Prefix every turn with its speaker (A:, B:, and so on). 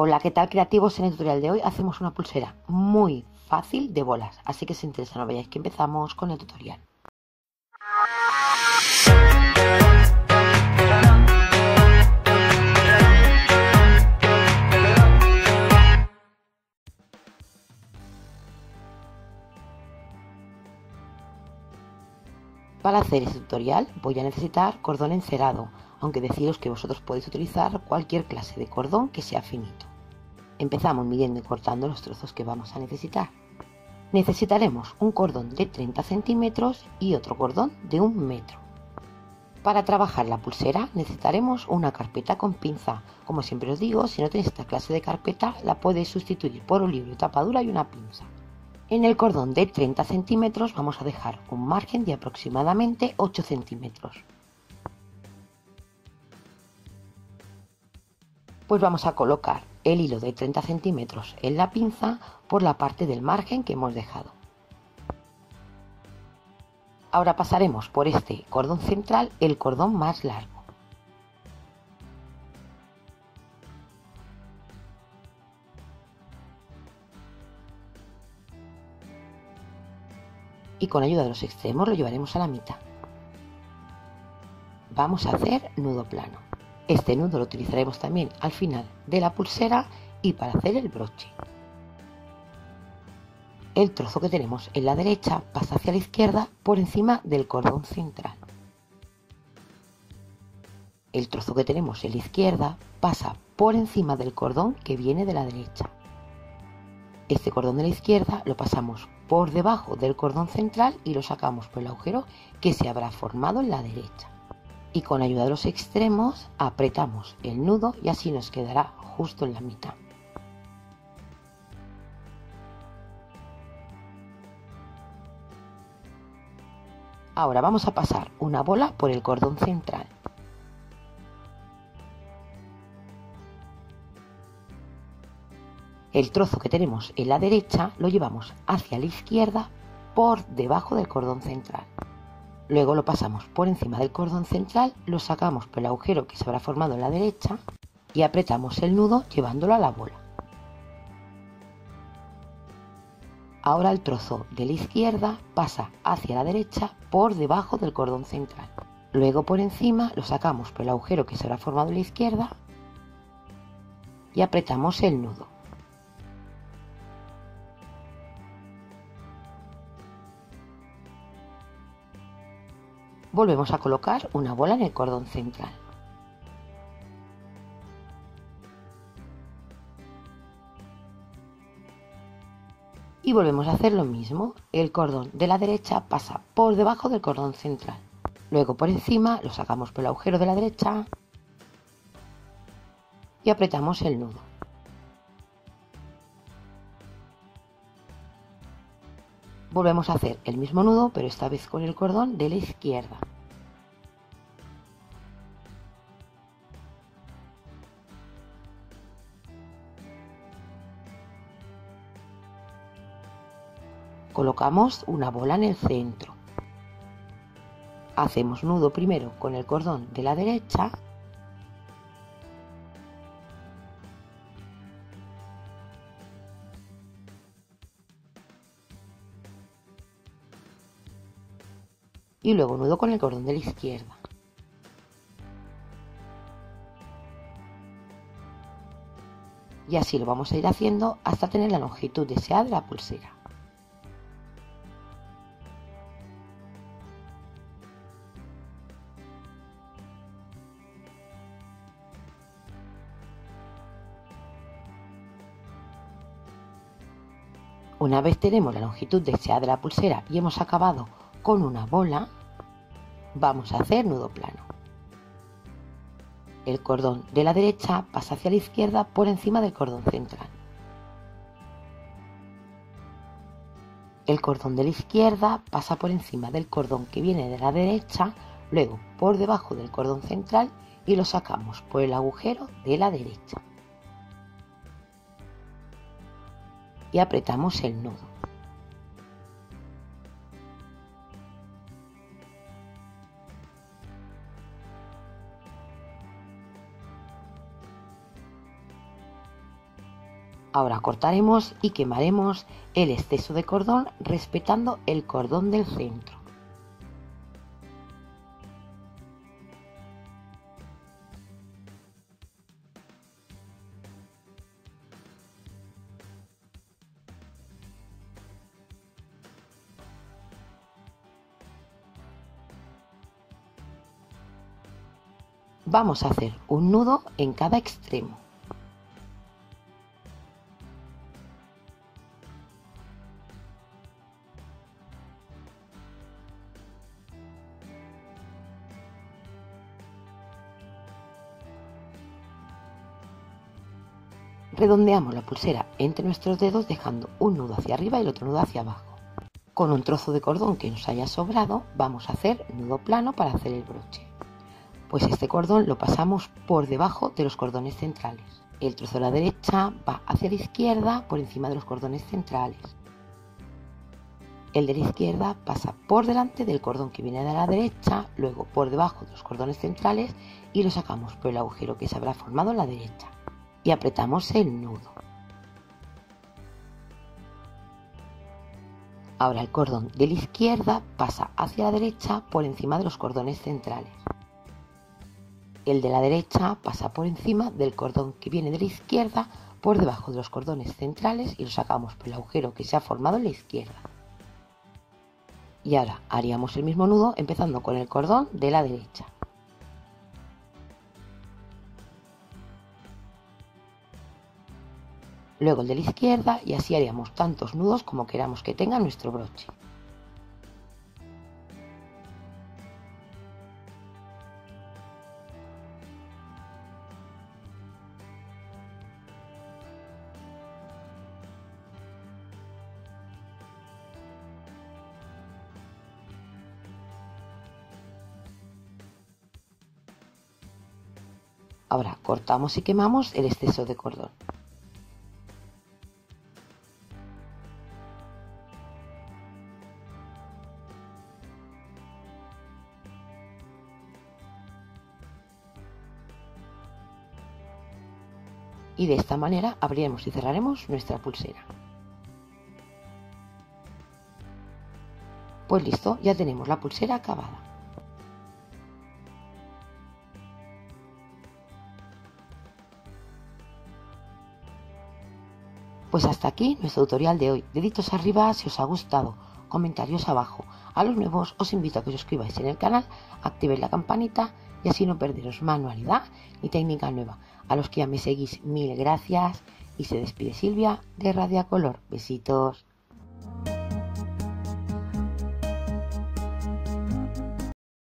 A: Hola, ¿qué tal creativos? En el tutorial de hoy hacemos una pulsera muy fácil de bolas, así que si interesa no veáis que empezamos con el tutorial. Para hacer este tutorial voy a necesitar cordón encerado, aunque deciros que vosotros podéis utilizar cualquier clase de cordón que sea finito. Empezamos midiendo y cortando los trozos que vamos a necesitar. Necesitaremos un cordón de 30 centímetros y otro cordón de un metro. Para trabajar la pulsera necesitaremos una carpeta con pinza. Como siempre os digo, si no tenéis esta clase de carpeta la podéis sustituir por un libro, tapadura y una pinza. En el cordón de 30 centímetros vamos a dejar un margen de aproximadamente 8 centímetros. Pues vamos a colocar el hilo de 30 centímetros en la pinza por la parte del margen que hemos dejado. Ahora pasaremos por este cordón central el cordón más largo. y con ayuda de los extremos lo llevaremos a la mitad. Vamos a hacer nudo plano. Este nudo lo utilizaremos también al final de la pulsera y para hacer el broche. El trozo que tenemos en la derecha pasa hacia la izquierda por encima del cordón central. El trozo que tenemos en la izquierda pasa por encima del cordón que viene de la derecha. Este cordón de la izquierda lo pasamos por debajo del cordón central y lo sacamos por el agujero que se habrá formado en la derecha. Y con ayuda de los extremos apretamos el nudo y así nos quedará justo en la mitad. Ahora vamos a pasar una bola por el cordón central. El trozo que tenemos en la derecha lo llevamos hacia la izquierda por debajo del cordón central. Luego lo pasamos por encima del cordón central, lo sacamos por el agujero que se habrá formado en la derecha y apretamos el nudo llevándolo a la bola. Ahora el trozo de la izquierda pasa hacia la derecha por debajo del cordón central. Luego por encima lo sacamos por el agujero que se habrá formado en la izquierda y apretamos el nudo. Volvemos a colocar una bola en el cordón central. Y volvemos a hacer lo mismo. El cordón de la derecha pasa por debajo del cordón central. Luego por encima lo sacamos por el agujero de la derecha y apretamos el nudo. Volvemos a hacer el mismo nudo, pero esta vez con el cordón de la izquierda. Colocamos una bola en el centro. Hacemos nudo primero con el cordón de la derecha y luego nudo con el cordón de la izquierda. Y así lo vamos a ir haciendo hasta tener la longitud deseada de la pulsera. Una vez tenemos la longitud deseada de la pulsera y hemos acabado con una bola, vamos a hacer nudo plano. El cordón de la derecha pasa hacia la izquierda por encima del cordón central. El cordón de la izquierda pasa por encima del cordón que viene de la derecha, luego por debajo del cordón central y lo sacamos por el agujero de la derecha. Y apretamos el nudo. Ahora cortaremos y quemaremos el exceso de cordón respetando el cordón del centro. Vamos a hacer un nudo en cada extremo. Redondeamos la pulsera entre nuestros dedos dejando un nudo hacia arriba y el otro nudo hacia abajo. Con un trozo de cordón que nos haya sobrado vamos a hacer nudo plano para hacer el broche pues este cordón lo pasamos por debajo de los cordones centrales. El trozo de la derecha va hacia la izquierda por encima de los cordones centrales. El de la izquierda pasa por delante del cordón que viene de la derecha, luego por debajo de los cordones centrales y lo sacamos por el agujero que se habrá formado en la derecha. Y apretamos el nudo. Ahora el cordón de la izquierda pasa hacia la derecha por encima de los cordones centrales. El de la derecha pasa por encima del cordón que viene de la izquierda por debajo de los cordones centrales y lo sacamos por el agujero que se ha formado en la izquierda. Y ahora haríamos el mismo nudo empezando con el cordón de la derecha. Luego el de la izquierda y así haríamos tantos nudos como queramos que tenga nuestro broche. Ahora cortamos y quemamos el exceso de cordón. Y de esta manera abriremos y cerraremos nuestra pulsera. Pues listo, ya tenemos la pulsera acabada. Pues hasta aquí nuestro tutorial de hoy. Deditos arriba si os ha gustado, comentarios abajo. A los nuevos os invito a que os suscribáis en el canal, activéis la campanita y así no perderos manualidad ni técnica nueva. A los que ya me seguís, mil gracias y se despide Silvia de Radia Color. Besitos.